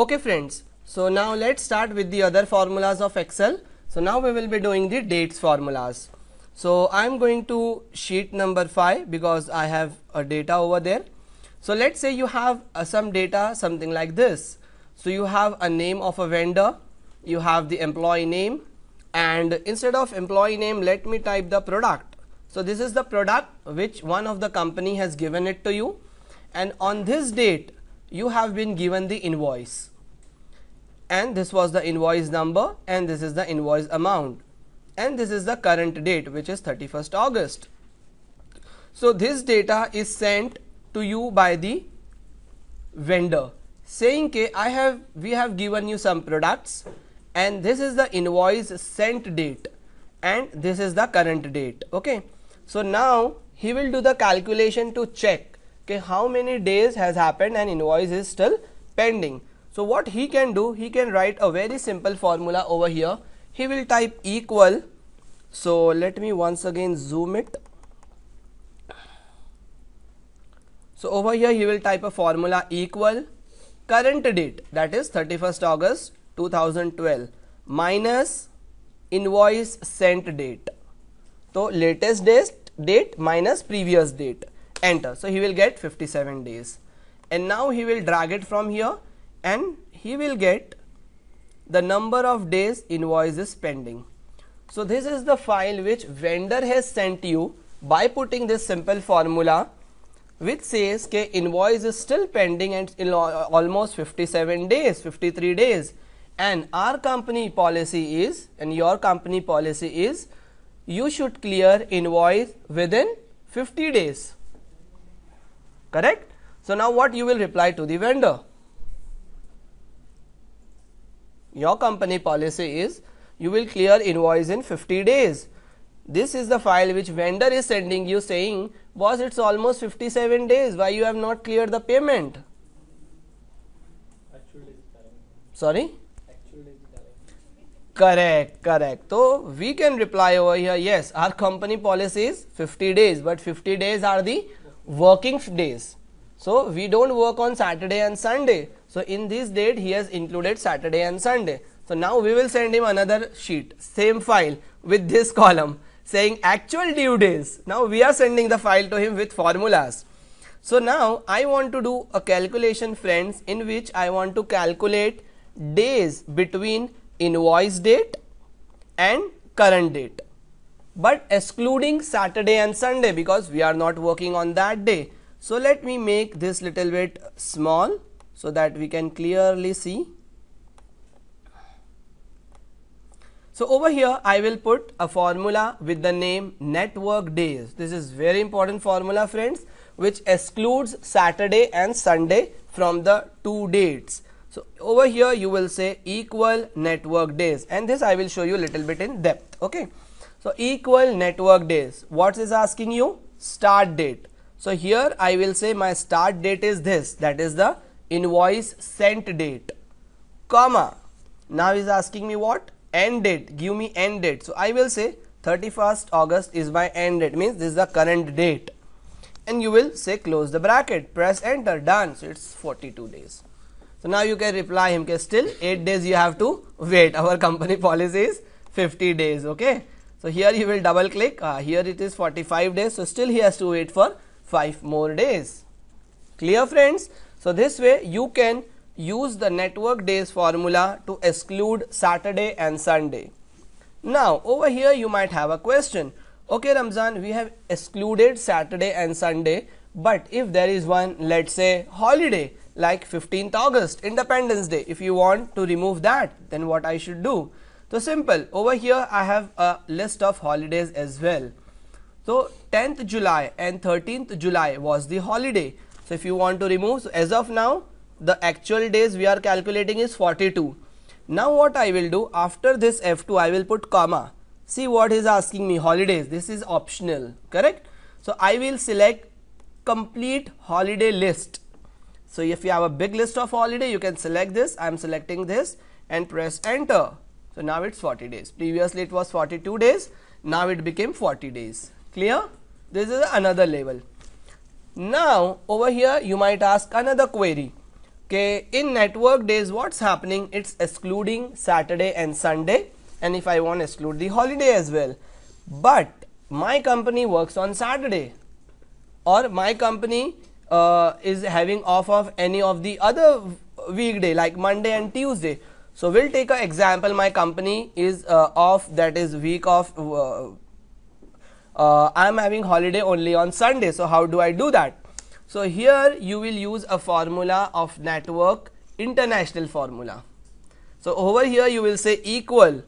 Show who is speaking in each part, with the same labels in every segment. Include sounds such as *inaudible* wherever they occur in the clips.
Speaker 1: Okay friends, so now let's start with the other formulas of Excel. So now we will be doing the dates formulas. So I am going to sheet number 5 because I have a data over there. So let's say you have uh, some data something like this. So you have a name of a vendor, you have the employee name and instead of employee name let me type the product. So this is the product which one of the company has given it to you and on this date you have been given the invoice and this was the invoice number and this is the invoice amount and this is the current date which is 31st August. So this data is sent to you by the vendor saying okay I have we have given you some products and this is the invoice sent date and this is the current date okay. So now he will do the calculation to check okay, how many days has happened and invoice is still pending. So, what he can do? He can write a very simple formula over here. He will type equal. So, let me once again zoom it. So, over here he will type a formula equal current date that is 31st August 2012 minus invoice sent date. So, latest date, date minus previous date enter. So, he will get 57 days and now he will drag it from here and he will get the number of days invoice is pending. So, this is the file which vendor has sent you by putting this simple formula which says okay, invoice is still pending and almost 57 days 53 days and our company policy is and your company policy is you should clear invoice within 50 days correct. So, now what you will reply to the vendor? Your company policy is you will clear invoice in 50 days. This is the file which vendor is sending you saying boss it is almost 57 days why you have not cleared the payment. Sorry? Correct, correct. So, we can reply over here yes our company policy is 50 days, but 50 days are the working days. So, we do not work on Saturday and Sunday. So, in this date he has included Saturday and Sunday. So, now we will send him another sheet same file with this *laughs* column saying actual due days. Now, we are sending the file to him with formulas. So, now I want to do a calculation friends in which I want to calculate days between invoice date and current date but excluding Saturday and Sunday because we are not working on that day. So, let me make this little bit small so that we can clearly see. So, over here I will put a formula with the name network days. This is very important formula friends which excludes Saturday and Sunday from the two dates. So, over here you will say equal network days and this I will show you a little bit in depth. Okay. So, equal network days, what is asking you? Start date. So, here I will say my start date is this that is the invoice sent date, comma. Now he is asking me what? End date, give me end date. So, I will say 31st August is my end date means this is the current date and you will say close the bracket, press enter, done. So, it is 42 days. So, now you can reply him still 8 days you have to wait *laughs* our company policy is 50 days. Okay. So, here you will double click uh, here it is 45 days. So, still he has to wait for 5 more days. Clear friends? So, this way you can use the network days formula to exclude Saturday and Sunday. Now, over here you might have a question. Okay Ramzan, we have excluded Saturday and Sunday, but if there is one let us say holiday like 15th August, Independence Day, if you want to remove that, then what I should do? So, simple over here I have a list of holidays as well. So, 10th July and 13th July was the holiday. So, if you want to remove so as of now the actual days we are calculating is 42. Now, what I will do after this F2 I will put comma see what is asking me holidays this is optional correct. So, I will select complete holiday list. So, if you have a big list of holiday you can select this I am selecting this and press enter. So, now it is 40 days previously it was 42 days now it became 40 days clear this is another level. Now, over here you might ask another query. Okay in network days what's happening? It's excluding saturday and sunday and if i want to exclude the holiday as well. But my company works on saturday. Or my company uh, is having off of any of the other weekday like monday and tuesday. So we'll take an example. My company is uh, off that is week of uh, uh, I'm having holiday only on Sunday. So how do I do that? So here you will use a formula of network international formula. So over here you will say equal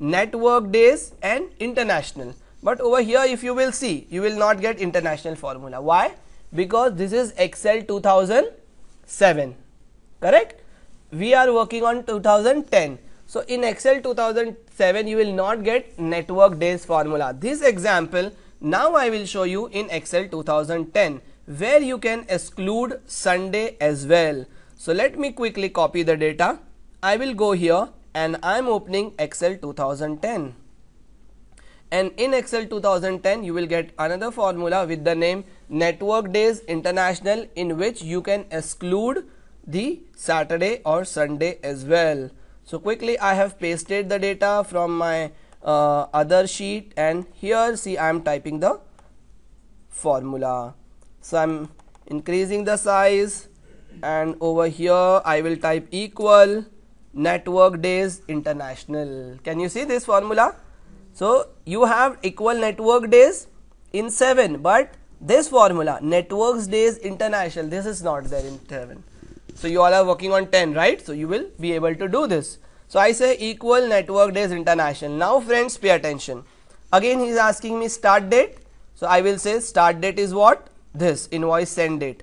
Speaker 1: network days and international. But over here if you will see you will not get international formula. Why? Because this is Excel 2007 correct. We are working on 2010. So in Excel 2007 you will not get network days formula. This example now I will show you in Excel 2010 where you can exclude Sunday as well. So let me quickly copy the data. I will go here and I am opening Excel 2010 and in Excel 2010 you will get another formula with the name network days international in which you can exclude the Saturday or Sunday as well. So quickly I have pasted the data from my uh, other sheet and here see I am typing the formula. So I am increasing the size and over here I will type equal network days international. Can you see this formula? So you have equal network days in 7 but this formula networks days international this is not there in 7 so you all are working on 10 right? So you will be able to do this. So i say equal network days international. Now friends pay attention. Again he is asking me start date. So i will say start date is what? This invoice send date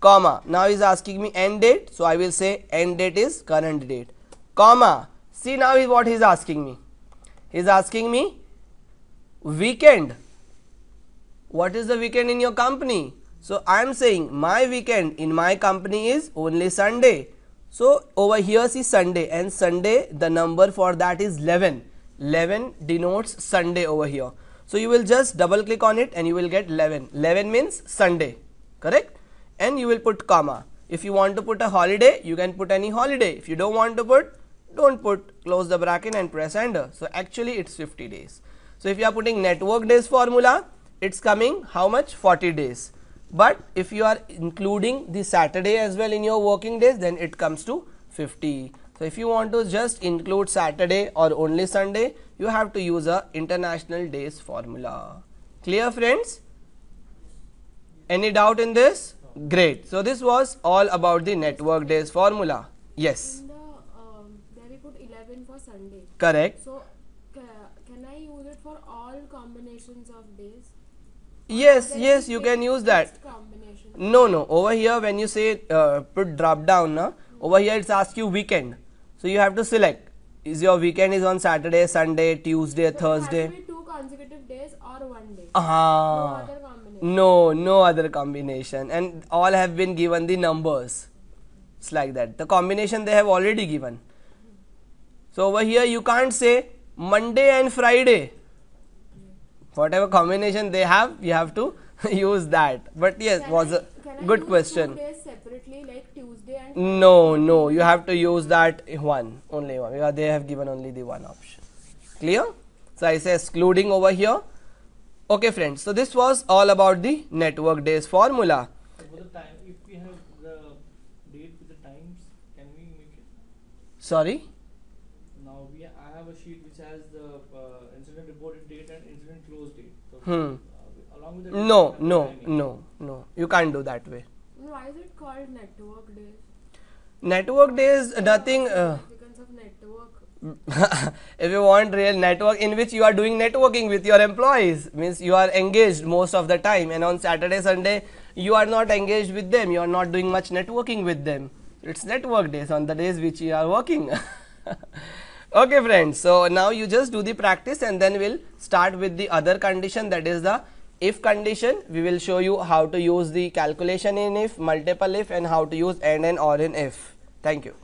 Speaker 1: comma. Now he is asking me end date. So i will say end date is current date comma. See now is what he is asking me? He is asking me weekend. What is the weekend in your company so I am saying my weekend in my company is only Sunday. So over here see Sunday and Sunday the number for that is 11. 11 denotes Sunday over here. So you will just double click on it and you will get 11. 11 means Sunday correct and you will put comma. If you want to put a holiday you can put any holiday. If you don't want to put don't put close the bracket and press enter. So actually it's 50 days. So if you are putting network days formula it's coming how much 40 days but if you are including the Saturday as well in your working days then it comes to 50. So, if you want to just include Saturday or only Sunday you have to use a international days formula. Clear friends? Any doubt in this? Great. So, this was all about the network days formula. Yes.
Speaker 2: The um, there we put 11 for Sunday.
Speaker 1: Correct.
Speaker 2: So ca can I use it for all combinations of days?
Speaker 1: Yes, yes, you can use that. No, no. Over here, when you say uh, put drop down, na, over here it's ask you weekend. So you have to select. Is your weekend is on Saturday, Sunday, Tuesday,
Speaker 2: So
Speaker 1: Thursday?
Speaker 2: Two consecutive days or one day. No other combination.
Speaker 1: No, no other combination, and all have been given the numbers. It's like that. The combination they have already given. So over here you can't say Monday and Friday. Whatever combination they have, you have to *laughs* use that. But yes,
Speaker 2: Can
Speaker 1: was
Speaker 2: I-
Speaker 1: a
Speaker 2: can I
Speaker 1: good
Speaker 2: use
Speaker 1: question.
Speaker 2: Two days separately, like Tuesday and
Speaker 1: No, no, you have to use that one, only one, because they have given only the one option. Clear? So I say excluding over here. Okay, friends. So this was all about the network days formula.
Speaker 3: So for the time, if we have the date with the times, can we make it?
Speaker 1: Sorry.
Speaker 3: Now we I have a sheet which has the uh, incident reported date and incident closed date. So
Speaker 1: Hmm.
Speaker 3: uh, along with the
Speaker 1: No,
Speaker 3: we have the
Speaker 1: no, no, no. You can't do that way.
Speaker 2: Why is it called network days?
Speaker 1: Network days, nothing. Uh,
Speaker 2: of network. *laughs*
Speaker 1: if you want real network in which you are doing networking with your employees means you are engaged most of the time and on saturday sunday you are not engaged with them you are not doing much networking with them it's network days on the days which you are working *laughs* okay friends so now you just do the practice and then we'll start with the other condition that is the if condition. We will show you how to use the calculation in if multiple if and how to use and and or in if. Thank you